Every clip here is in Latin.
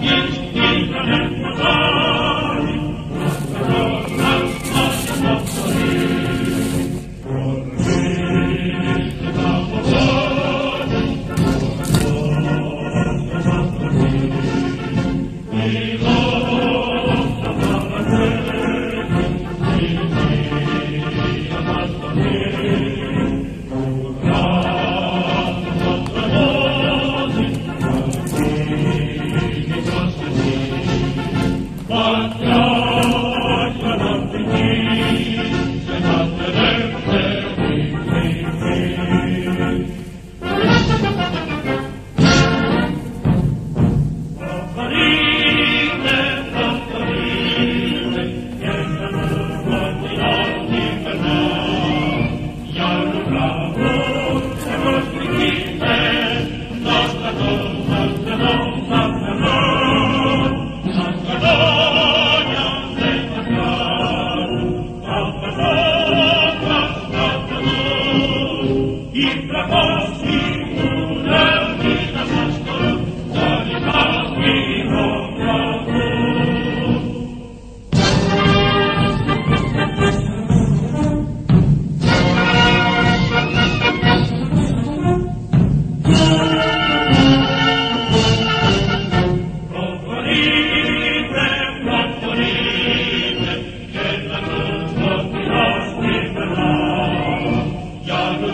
Yeah.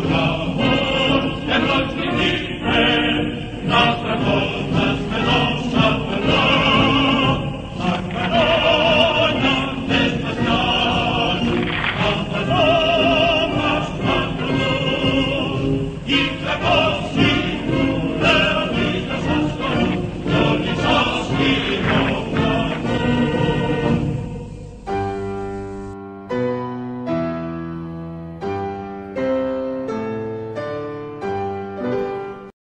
love.